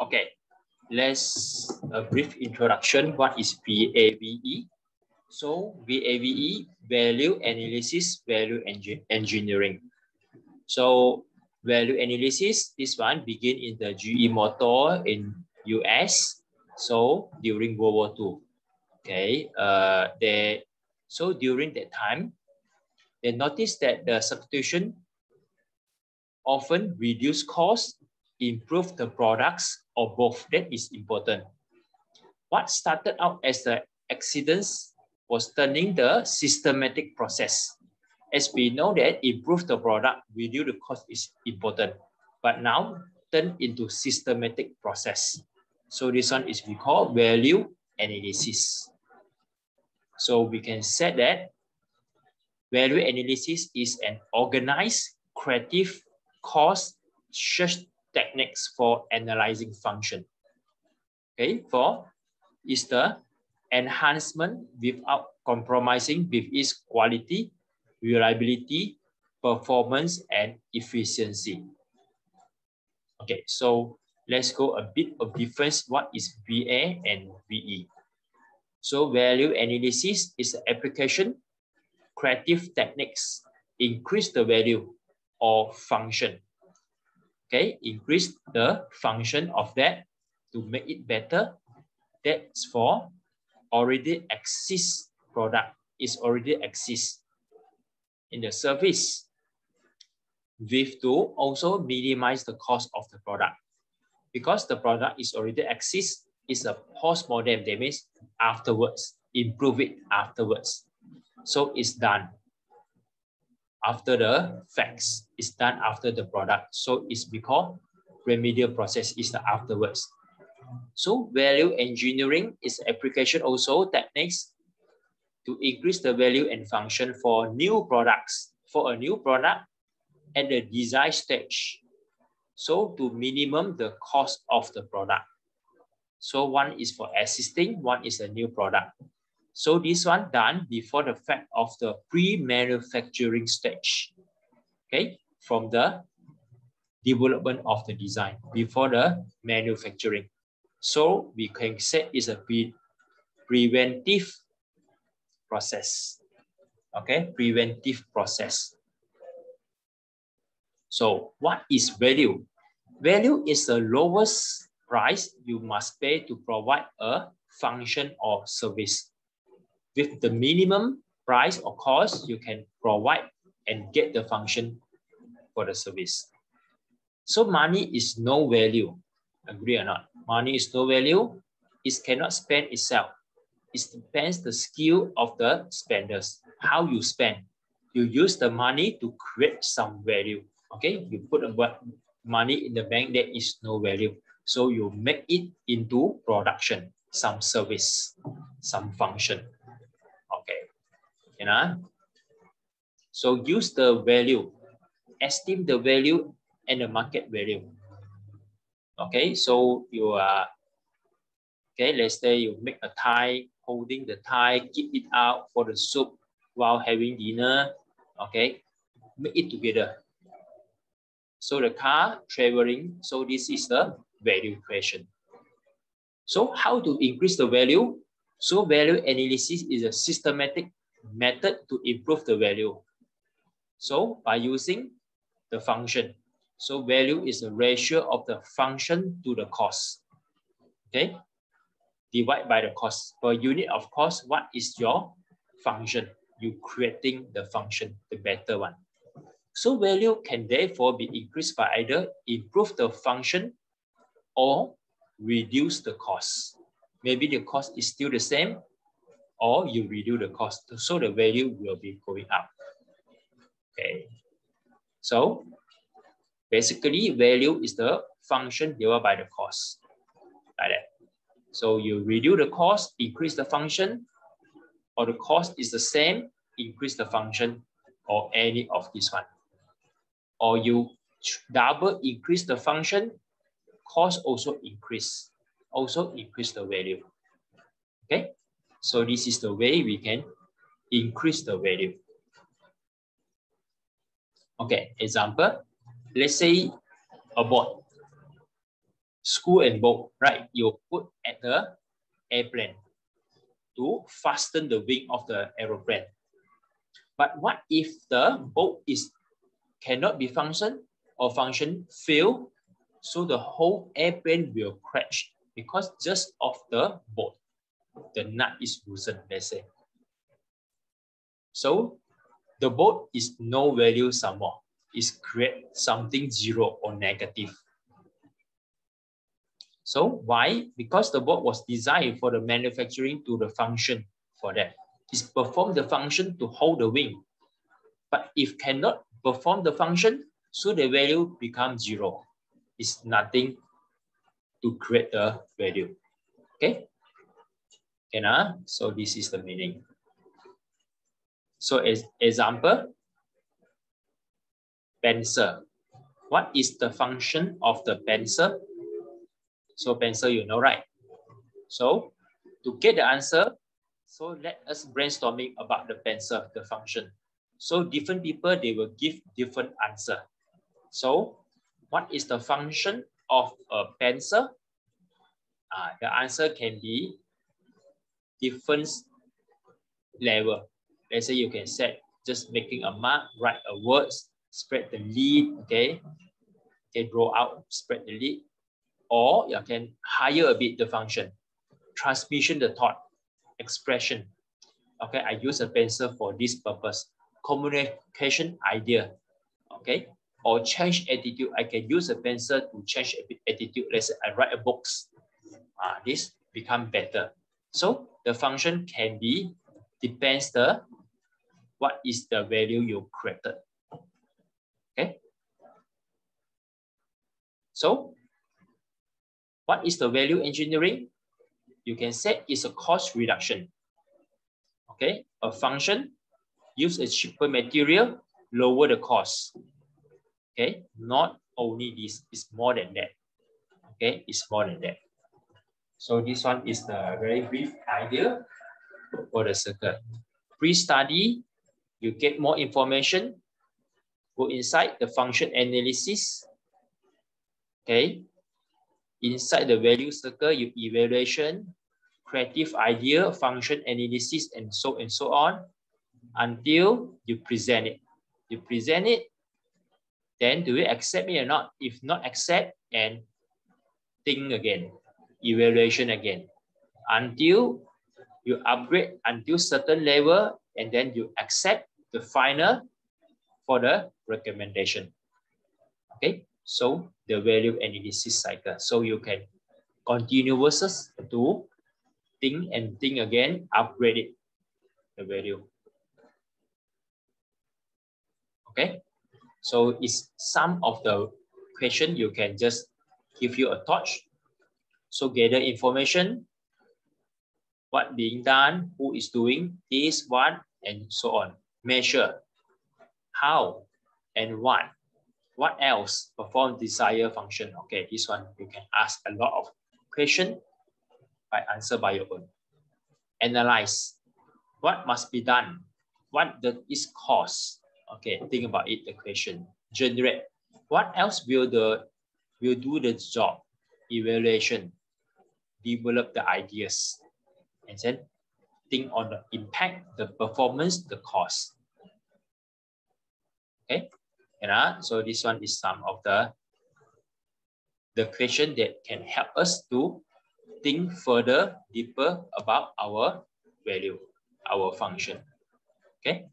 Okay, let's a brief introduction. What is VAVE? So VAVE, value analysis, value engineering. So value analysis, this one begin in the GE Motor in US. So during World War II, okay, uh, they, so during that time, they noticed that the substitution often reduce cost, improve the products, or both. That is important. What started out as the accidents was turning the systematic process. As we know that improve the product, reduce the cost is important. But now turn into systematic process. So this one is we call value analysis. So we can say that value analysis is an organized, creative, cost techniques for analyzing function. Okay, for is the enhancement without compromising with its quality, reliability, performance, and efficiency. Okay, so let's go a bit of difference. What is VA and VE? So value analysis is an application, creative techniques, increase the value or function. Okay, increase the function of that to make it better. That's for already exists product is already exists in the service. With to also minimize the cost of the product. Because the product is already exists, is a post-mortem, that means afterwards, improve it afterwards. So it's done after the facts. It's done after the product. So it's because remedial process is the afterwards. So value engineering is application also techniques to increase the value and function for new products. For a new product at the design stage. So to minimum the cost of the product. So one is for existing, one is a new product. So this one done before the fact of the pre-manufacturing stage. Okay, from the development of the design before the manufacturing. So we can say it's a pre preventive process. Okay, preventive process. So what is value? Value is the lowest price you must pay to provide a function or service with the minimum price or cost you can provide and get the function for the service. So money is no value. Agree or not? Money is no value. It cannot spend itself. It depends the skill of the spenders. How you spend. You use the money to create some value. Okay, you put money in the bank there is no value. So you make it into production, some service, some function you know. Ah. So use the value, estimate the value and the market value. Okay, so you are, okay, let's say you make a tie, holding the tie, keep it out for the soup while having dinner, okay, make it together. So the car traveling, so this is the value creation. So how to increase the value? So value analysis is a systematic method to improve the value. So by using the function. So value is the ratio of the function to the cost. Okay. Divide by the cost. Per unit of cost, what is your function? You creating the function, the better one. So value can therefore be increased by either improve the function or reduce the cost. Maybe the cost is still the same, or you reduce the cost. So the value will be going up. Okay. So basically value is the function divided by the cost. Like that. So you reduce the cost, increase the function, or the cost is the same, increase the function, or any of this one. Or you double increase the function, cost also increase, also increase the value. Okay. So this is the way we can increase the value. Okay, example, let's say a board. screw and bolt, right? You put at the airplane to fasten the wing of the aeroplane. But what if the bolt is cannot be function or function fail? So the whole airplane will crash because just of the bolt, the nut is loosened, let's say. So the bolt is no value somewhere. It's create something zero or negative. So why? Because the bolt was designed for the manufacturing to the function for that. It's perform the function to hold the wing. But if cannot perform the function, so the value becomes zero. It's nothing to create the value. Okay? Okay, now, ah? so this is the meaning. So as example, pencil. What is the function of the pencil? So pencil, you know, right? So to get the answer, so let us brainstorming about the pencil, the function. So different people, they will give different answer. So what is the function of a pencil? Uh, the answer can be different level. Let's say you can set just making a mark, write a words, spread the lead, okay? Okay, draw out, spread the lead. Or you can higher a bit the function. Transmission the thought, expression. Okay, I use a pencil for this purpose. Communication idea, okay? Or change attitude. I can use a pencil to change attitude. Let's say I write a books. Uh, this become better. So the function can be depends the what is the value you created. Okay. So what is the value engineering? You can say it's a cost reduction. Okay, a function use a cheaper material, lower the cost. Okay, not only this, it's more than that. Okay, it's more than that. So this one is the very brief idea for the circuit. Pre-study, you get more information go inside the function analysis. Okay. Inside the value circle, you evaluation, creative idea, function analysis, and so and so on until you present it. You present it, then do you accept me or not? If not accept, and think again, evaluation again, until you upgrade until certain level, and then you accept the final for the recommendation. Okay, so the value analysis cycle. So you can continue versus to think and think again, upgrade it, the value. Okay, so it's some of the question you can just give you a touch. So gather information, what being done, who is doing this, one, and so on. Measure how, and what. What else perform desired function? Okay, this one you can ask a lot of question by answer by your own. Analyze. What must be done? What the is cost? Okay, think about it, the question. Generate. What else will the will do the job? Evaluation. Develop the ideas. And then think on the impact, the performance, the cost. Okay, and uh, so this one is some of the the question that can help us to think further deeper about our value, our function. Okay.